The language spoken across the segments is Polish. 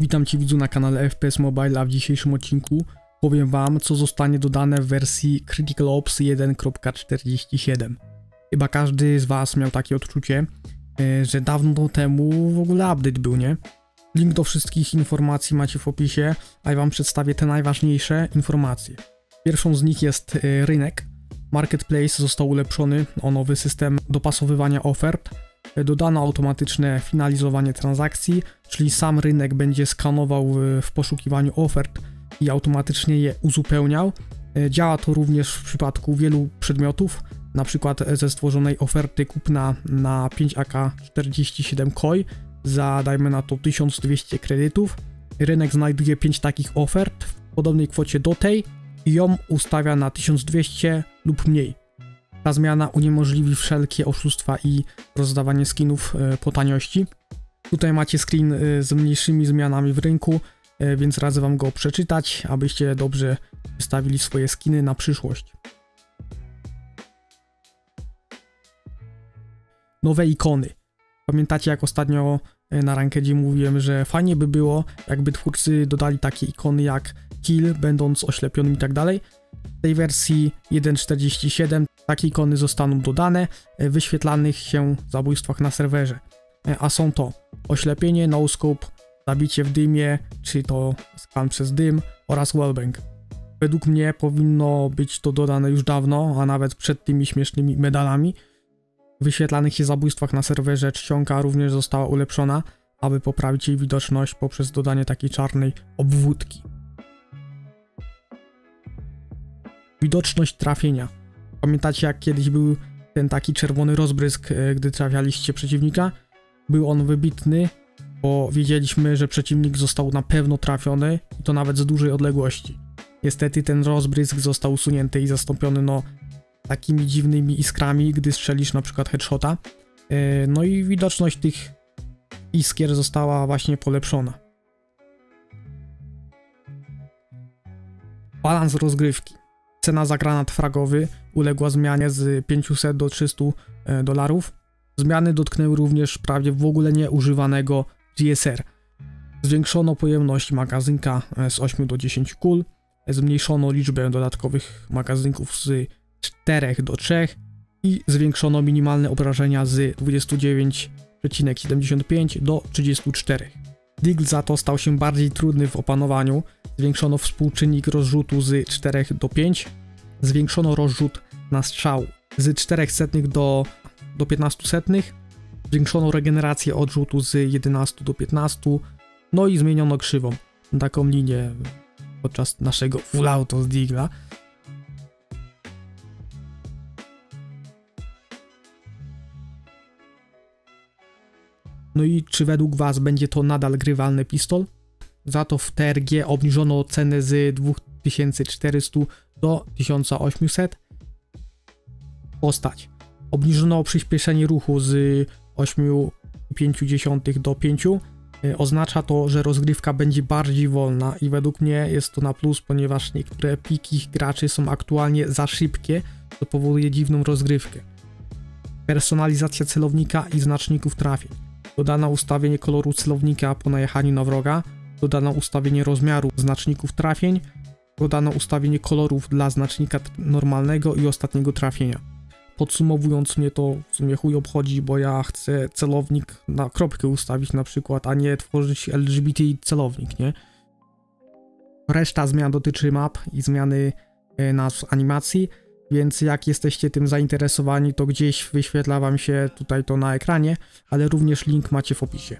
Witam Cię widzu na kanale FPS Mobile, a w dzisiejszym odcinku powiem Wam, co zostanie dodane w wersji Critical Ops 1.47. Chyba każdy z Was miał takie odczucie, e, że dawno temu w ogóle update był, nie? Link do wszystkich informacji macie w opisie, a ja Wam przedstawię te najważniejsze informacje. Pierwszą z nich jest e, rynek. Marketplace został ulepszony o nowy system dopasowywania ofert, Dodano automatyczne finalizowanie transakcji, czyli sam rynek będzie skanował w poszukiwaniu ofert i automatycznie je uzupełniał. E, działa to również w przypadku wielu przedmiotów, na przykład ze stworzonej oferty kupna na 5AK47 KOI za dajmy na to 1200 kredytów. Rynek znajduje 5 takich ofert w podobnej kwocie do tej i ją ustawia na 1200 lub mniej. Ta zmiana uniemożliwi wszelkie oszustwa i rozdawanie skinów e, po taniości. Tutaj macie screen e, z mniejszymi zmianami w rynku, e, więc radzę wam go przeczytać, abyście dobrze wystawili swoje skiny na przyszłość. Nowe ikony. Pamiętacie jak ostatnio na rankedzie mówiłem, że fajnie by było, jakby twórcy dodali takie ikony jak kill, będąc oślepionym i tak dalej. W tej wersji 1.47 takie ikony zostaną dodane w wyświetlanych się zabójstwach na serwerze. E, a są to oślepienie, no-scope, zabicie w dymie, czy to skan przez dym oraz wallbang. Według mnie powinno być to dodane już dawno, a nawet przed tymi śmiesznymi medalami. W wyświetlanych się zabójstwach na serwerze czcionka również została ulepszona, aby poprawić jej widoczność poprzez dodanie takiej czarnej obwódki. Widoczność trafienia. Pamiętacie jak kiedyś był ten taki czerwony rozbrysk, e, gdy trafialiście przeciwnika? Był on wybitny, bo wiedzieliśmy, że przeciwnik został na pewno trafiony i to nawet z dużej odległości. Niestety ten rozbrysk został usunięty i zastąpiony no takimi dziwnymi iskrami, gdy strzelisz na przykład headshota. E, no i widoczność tych iskier została właśnie polepszona. Balans rozgrywki. Cena za granat fragowy uległa zmianie z 500 do 300 e, dolarów. Zmiany dotknęły również prawie w ogóle nieużywanego GSR. Zwiększono pojemność magazynka e, z 8 do 10 kul, zmniejszono liczbę dodatkowych magazynków z 4 do 3 i zwiększono minimalne obrażenia z 29,75 do 34. Digl za to stał się bardziej trudny w opanowaniu, zwiększono współczynnik rozrzutu z 4 do 5, zwiększono rozrzut na strzał z 400 do, do 1500, zwiększono regenerację odrzutu z 11 do 15, no i zmieniono krzywą, taką linię podczas naszego full auto z Digla. No i czy według Was będzie to nadal grywalny pistol? Za to w TRG obniżono cenę z 2400 do 1800. Postać. Obniżono przyspieszenie ruchu z 8,5 do 5. E, oznacza to, że rozgrywka będzie bardziej wolna i według mnie jest to na plus, ponieważ niektóre piki graczy są aktualnie za szybkie, co powoduje dziwną rozgrywkę. Personalizacja celownika i znaczników trafień. Dodano ustawienie koloru celownika po najechaniu na wroga, dodano ustawienie rozmiaru znaczników trafień, dodano ustawienie kolorów dla znacznika normalnego i ostatniego trafienia. Podsumowując mnie to w sumie chuj obchodzi, bo ja chcę celownik na kropkę ustawić na przykład, a nie tworzyć LGBT celownik, nie? Reszta zmian dotyczy map i zmiany e, nazw animacji, więc jak jesteście tym zainteresowani, to gdzieś wyświetla wam się tutaj to na ekranie, ale również link macie w opisie.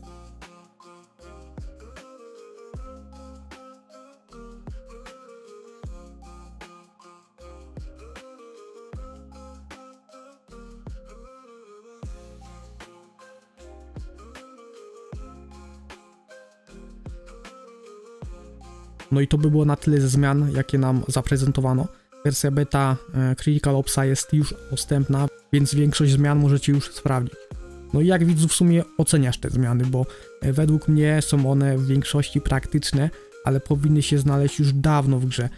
No i to by było na tyle ze zmian, jakie nam zaprezentowano. Wersja beta e, Critical Opsa jest już dostępna, więc większość zmian możecie już sprawdzić. No i jak widzu w sumie oceniasz te zmiany, bo e, według mnie są one w większości praktyczne, ale powinny się znaleźć już dawno w grze.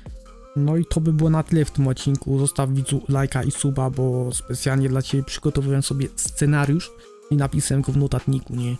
No i to by było na tyle w tym odcinku. Zostaw widzu lajka i suba, bo specjalnie dla Ciebie przygotowałem sobie scenariusz i napisałem go w notatniku, nie?